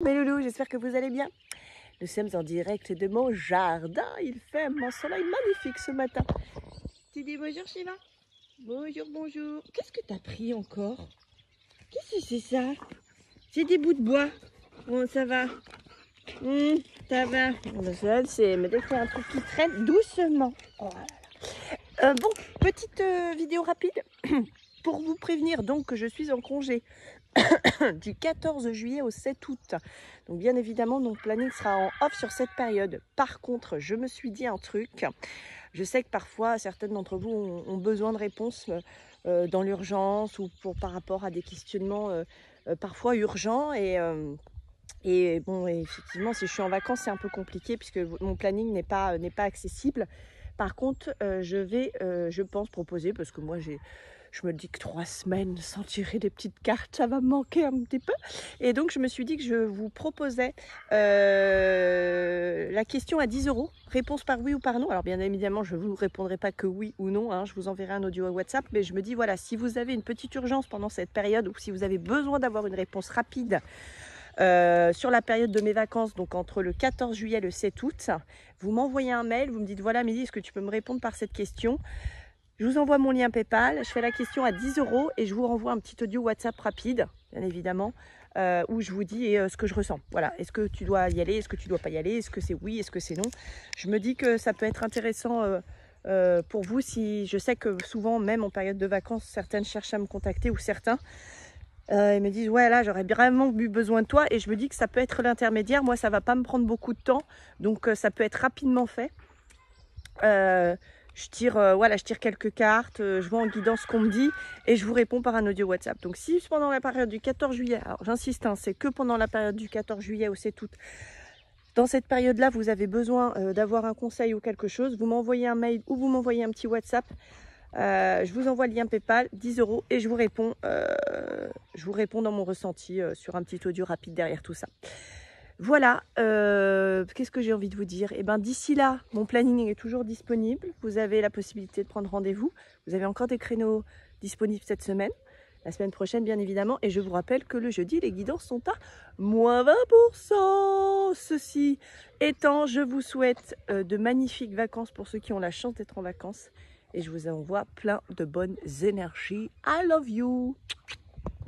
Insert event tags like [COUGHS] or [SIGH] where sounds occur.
Mes loulous, j'espère que vous allez bien. Nous sommes en direct de mon jardin. Il fait un soleil magnifique ce matin. Tu dis bonjour Shiva Bonjour, bonjour. Qu'est-ce que t'as pris encore? Qu'est-ce que c'est ça? C'est des bouts de bois. Bon, ça va. Hum, ça va. C'est mais dès qu'il y a un truc qui traîne doucement. Oh là là. Euh, bon, petite euh, vidéo rapide [CLEARS THROAT] pour vous prévenir donc que je suis en congé [COUGHS] du 14 juillet au 7 août. Donc bien évidemment, mon planning sera en off sur cette période. Par contre, je me suis dit un truc. Je sais que parfois, certaines d'entre vous ont, besoin de réponses euh, dans l'urgence ou pour, par rapport à des questionnements euh, euh, parfois urgents. Et, euh, bon, effectivement, si je suis en vacances, c'est un peu compliqué puisque mon planning n'est pas, pas accessible. Par contre, euh, je vais, euh, je pense, proposer, parce que moi, j'ai, je me dis que trois semaines sans tirer des petites cartes, ça va me manquer un petit peu. Et donc, je me suis dit que je vous proposais euh, la question à 10 euros, réponse par oui ou par non. Alors, bien évidemment, je ne vous répondrai pas que oui ou non, hein, je vous enverrai un audio à WhatsApp, mais je me dis, voilà, si vous avez une petite urgence pendant cette période ou si vous avez besoin d'avoir une réponse rapide, euh, sur la période de mes vacances, donc entre le 14 juillet et le 7 août, vous m'envoyez un mail, vous me dites voilà Midi, est-ce que tu peux me répondre par cette question? Je vous envoie mon lien PayPal, je fais la question à 10 euros et je vous renvoie un petit audio WhatsApp rapide, bien évidemment, euh, où je vous dis euh, ce que je ressens. Voilà, est-ce que tu dois y aller, est-ce que tu dois pas y aller, est-ce que c'est oui, est-ce que c'est non? Je me dis que ça peut être intéressant. Euh, pour vous, si je sais que souvent, même en période de vacances, certaines cherchent à me contacter ou certains ils me disent ouais là j'aurais vraiment eu besoin de toi et je me dis que ça peut être l'intermédiaire. Moi ça va pas me prendre beaucoup de temps donc ça peut être rapidement fait. Euh, je tire euh, voilà je tire quelques cartes, euh, je vois en guidant ce qu'on me dit et je vous réponds par un audio WhatsApp. Donc si pendant la période du 14 juillet, alors j'insiste hein, c'est que pendant la période du 14 juillet au 7 août. Dans cette période-là, vous avez besoin euh, d'avoir un conseil ou quelque chose, vous m'envoyez un mail ou vous m'envoyez un petit WhatsApp. Je vous envoie le lien PayPal, 10 euros, et je vous réponds, je vous réponds dans mon ressenti sur un petit audio rapide derrière tout ça. Voilà, euh, qu'est-ce que j'ai envie de vous dire? Eh ben d'ici là, mon planning est toujours disponible. Vous avez la possibilité de prendre rendez-vous. Vous avez encore des créneaux disponibles cette semaine. La semaine prochaine, bien évidemment. Et je vous rappelle que le jeudi, les guidances sont à moins 20%. Ceci étant, je vous souhaite euh, de magnifiques vacances pour ceux qui ont la chance d'être en vacances et je vous envoie plein de bonnes énergies. I love you.